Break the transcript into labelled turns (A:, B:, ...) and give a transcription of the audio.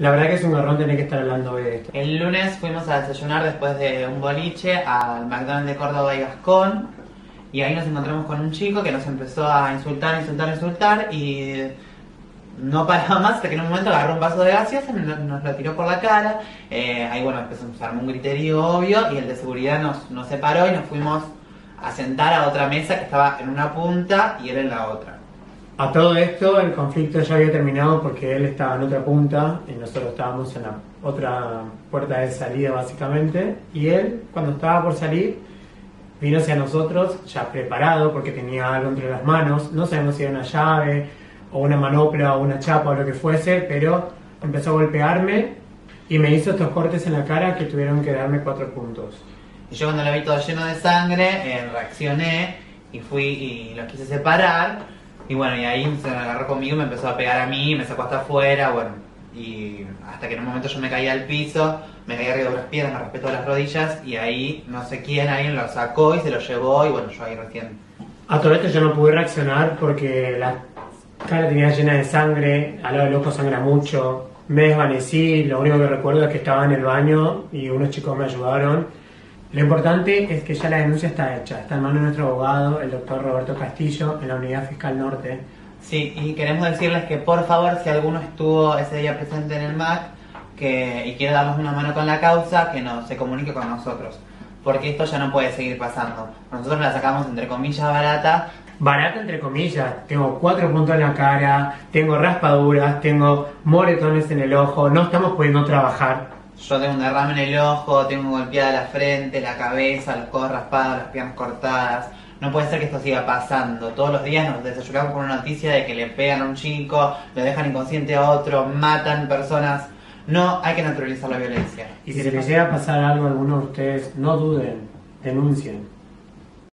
A: La verdad que es un garrón tener que estar hablando de esto.
B: El lunes fuimos a desayunar después de un boliche al McDonald's de Córdoba y Gascón. Y ahí nos encontramos con un chico que nos empezó a insultar, insultar, insultar. Y no paraba más hasta que en un momento agarró un vaso de gaseosa, nos, lo tiró por la cara. Eh, ahí bueno, empezó a armar un griterío obvio y el de seguridad nos, nos separó y nos fuimos a sentar a otra mesa que estaba en una punta y él en la otra.
A: A todo esto, el conflicto ya había terminado porque él estaba en otra punta y nosotros estábamos en la otra puerta de salida básicamente. Y él, cuando estaba por salir, vino hacia nosotros ya preparado porque tenía algo entre las manos. No sabemos si era una llave o una manopla o una chapa o lo que fuese, pero empezó a golpearme y me hizo estos cortes en la cara que tuvieron que darme cuatro puntos.
B: Y yo cuando lo vi todo lleno de sangre, eh, reaccioné y fui y lo quise separar. Y bueno, y ahí se agarró conmigo me empezó a pegar a mí, me sacó hasta afuera, bueno. Y hasta que en un momento yo me caí al piso, me caí arriba de las piernas, me respetó las rodillas y ahí no sé quién, alguien lo sacó y se lo llevó y bueno, yo ahí recién.
A: A todo esto yo no pude reaccionar porque la cara tenía llena de sangre, al lado del ojo sangra mucho. Me desvanecí, lo único que recuerdo es que estaba en el baño y unos chicos me ayudaron. Lo importante es que ya la denuncia está hecha, está en manos de nuestro abogado, el doctor Roberto Castillo, en la Unidad Fiscal Norte.
B: Sí, y queremos decirles que por favor, si alguno estuvo ese día presente en el MAC que, y quiere darnos una mano con la causa, que no, se comunique con nosotros. Porque esto ya no puede seguir pasando. Nosotros la sacamos entre comillas barata.
A: Barata entre comillas, tengo cuatro puntos en la cara, tengo raspaduras, tengo moretones en el ojo, no estamos pudiendo trabajar.
B: Yo tengo un derrame en el ojo, tengo golpeada la frente, la cabeza, los codos raspados, las piernas cortadas. No puede ser que esto siga pasando. Todos los días nos desayunamos con una noticia de que le pegan a un chico, le dejan inconsciente a otro, matan personas. No, hay que naturalizar la violencia.
A: Y si les llega a pasar algo a alguno de ustedes, no duden, denuncien.